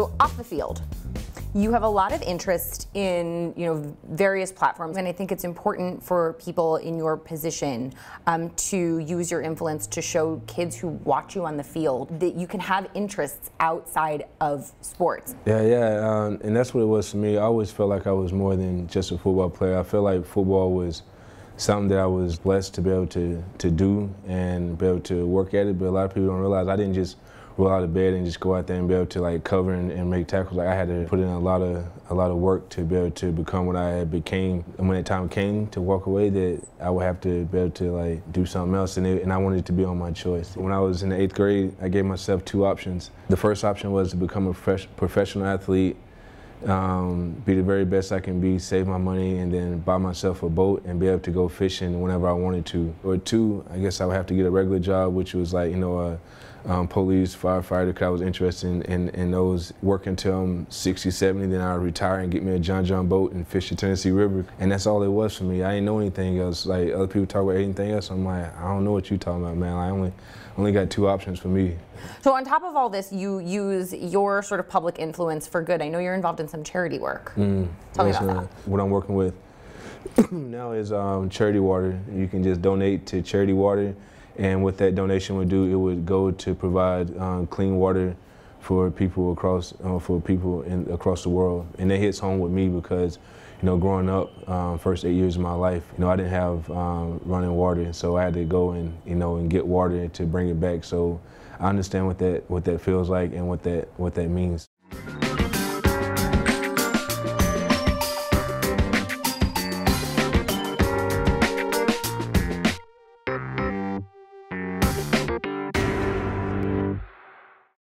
So off the field, you have a lot of interest in you know various platforms, and I think it's important for people in your position um, to use your influence to show kids who watch you on the field that you can have interests outside of sports. Yeah, yeah, um, and that's what it was for me. I always felt like I was more than just a football player. I felt like football was something that I was blessed to be able to to do and be able to work at it. But a lot of people don't realize I didn't just roll out of bed and just go out there and be able to like cover and, and, make tackles. Like I had to put in a lot of a lot of work to be able to become what I became. And when the time came to walk away, that I would have to be able to like do something else, and, it, and I wanted to be on my choice. When I was in the eighth grade, I gave myself two options. The first option was to become a professional athlete um, be the very best I can be, save my money, and then buy myself a boat and be able to go fishing whenever I wanted to. Or two, I guess I would have to get a regular job, which was like, you know, a um, police, firefighter, because I was interested in, in, in, those. Work until I'm 60, 70, then I would retire and get me a John John boat and fish the Tennessee River. And that's all it was for me. I didn't know anything else. Like other people talk about anything else, I'm like, I don't know what you're talking about, man. I only, only got two options for me. So on top of all this, you use your sort of public influence for good. I know you're involved in some charity work. Mm, Tell me about that. What I'm working with now is um, charity water. You can just donate to charity water and what that donation would do, it would go to provide um, clean water for people across uh, for people in, across the world. And that hits home with me because, you know, growing up, um, first eight years of my life, you know, I didn't have um, running water, so I had to go and you know and get water to bring it back. So I understand what that what that feels like and what that what that means.